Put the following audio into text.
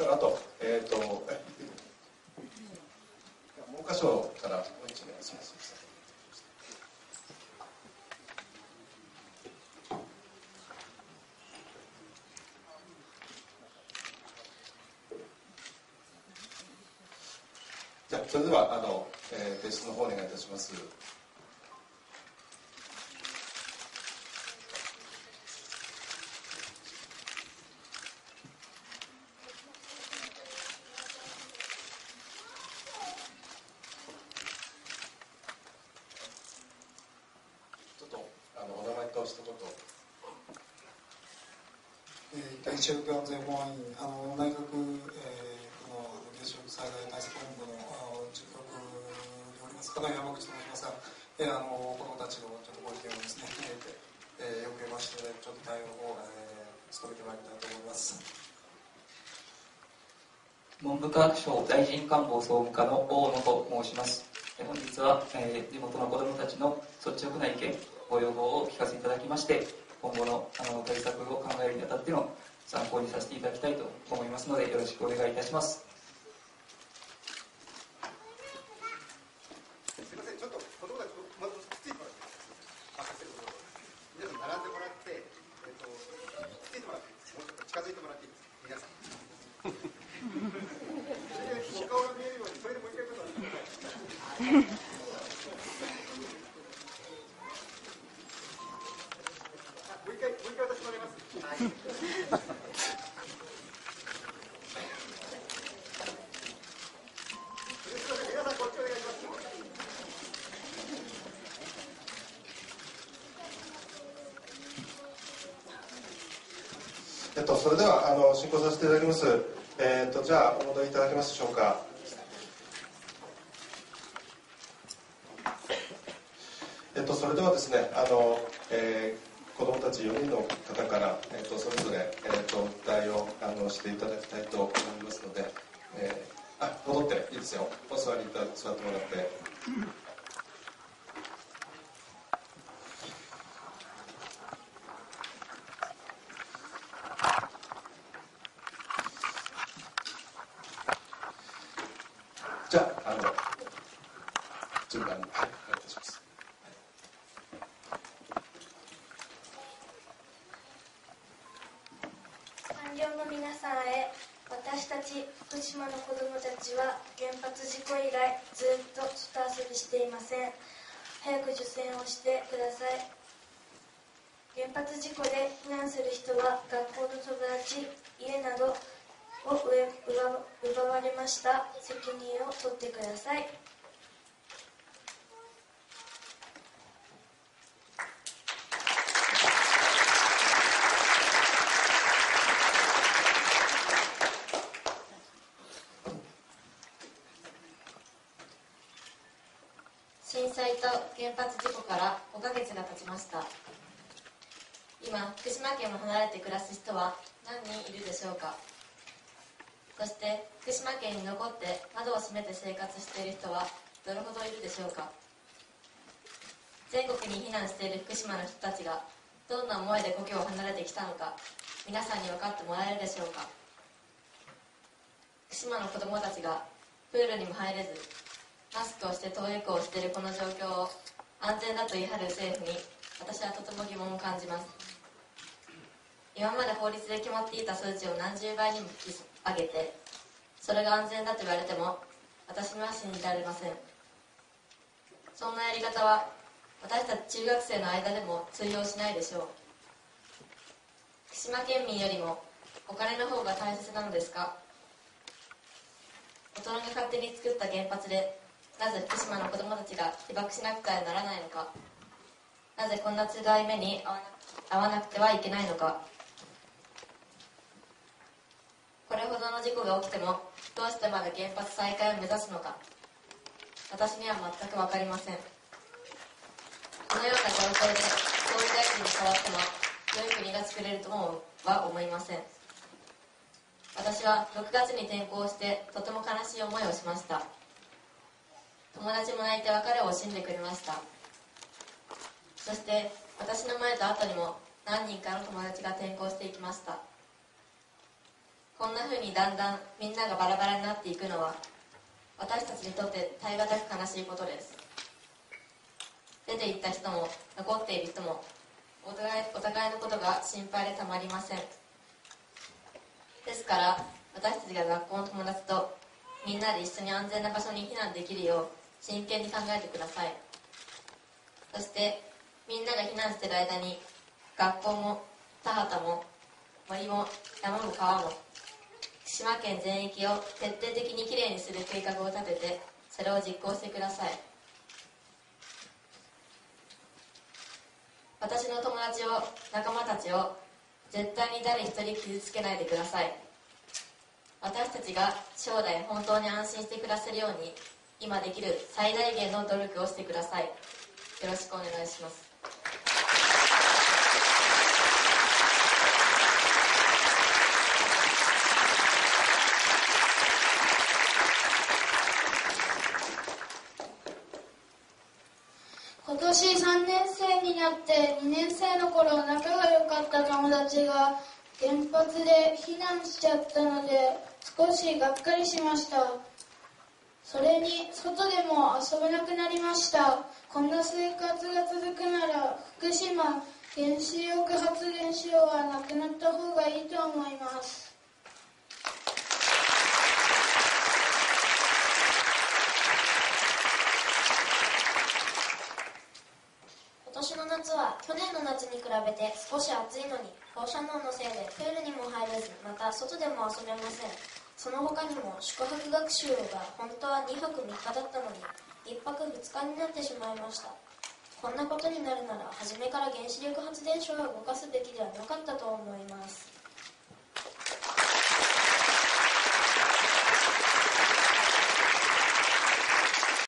それあとえっ、ー、と文科省からもう一名しますじゃあそれではあの、えー、提出の方お願いいたします。原子力安全保安院あの内閣、えー、この原子力災害対策本部の事局におります金山口と申しますが、えー、あの子どもたちのちょっとご意見をですね聞いて、えー、よくいましてちょっと対応を、えー、務めてまいりたいと思います。文部科学省大臣官房総務課の大野と申します。本日は、えー、地元の子どもたちの率直な意見ご要望を聞かせていただきまして今後のあの対策を考えるにあたっての参考にさせていただきたいと思いますのでよろしくお願いいたします。っとそれではあの進行させていただきます。えっ、とじゃあお戻りいただけますでしょうか。えっ、とそれではですねあの、えー、子どもたち4人の方から、えーと、それぞれ、えーと、訴えをあのしていただきたいと思いますので、えー、あ戻っていいですよお座りいた座ってもらって。じゃあの順番にはいお願いいたします。官僚の皆さんへ私たち福島の子どもたちは原発事故以来ずっと外遊びしていません早く受診をしてください原発事故で避難する人は学校の友達家などを奪われました。責任を取ってください。震災と原発事故から5ヶ月が経ちました。今福島県を離れて暮らす人は何人いるでしょうか？そして福島県に残って窓を閉めて生活している人はどれほどいるでしょうか？全国に避難している福島の人たちがどんな思いで故郷を離れてきたのか皆さんに分かってもらえるでしょうか？福島の子供たちがプールにも入れずマスクをして登校をしているこの状況を安全だと言い張る政府に私はとても疑問を感じます。今まで法律で決まっていた数値を何十倍にも引き上げてそれが安全だと言われても私には信じられません。そんなやり方は私たち中学生の間でも通用しないでしょう。福島県民よりもお金の方が大切なのですか？大人が勝手に作った原発でなぜ福島の子供たちが被爆しなくてはならないのか？なぜこんな辛い目に遭わなくてはいけないのかこれほどの事故が起きてもどうしてまだ原発再開を目指すのか。私には全く分かりません。このような状況で総理大臣に代わっても良い国が作れるともは思いません。私は6月に転校してとても悲しい思いをしました。友達も泣いて別れを惜しんでくれました。そして私の前と後にも何人かの友達が転校していきました。こんな風にだんだんみんながバラバラになっていくのは私たちにとって耐え難く悲しいことです。出て行った人も残っている人もお互いお互いのことが心配でたまりません。ですから私たちが学校の友達とみんなで一緒に安全な場所に避難できるよう真剣に考えてください。そしてみんなが避難している間に学校も田畑も森も山も川も島県全域を徹底的にきれいにする計画を立ててそれを実行してください。私の友達を仲間たちを絶対に誰一人傷つけないでください。私たちが将来本当に安心して暮らせるように今できる最大限の努力をしてください。よろしくお願いします今年3年生になって2年生の頃仲が良かった友達が原発で避難しちゃったので少しがっかりしました。それに外でも遊べなくなりました。こんな生活が続くなら福島原子力発電所はなくなった方がいいと思います。年の夏は去年の夏に比べて少し暑いのに放射能のせいでプールにも入れずまた外でも遊べません。その他にも宿泊学習が本当は2泊3日だったのに1泊2日になってしまいました。こんなことになるなら初めから原子力発電所を動かすべきではなかったと思います。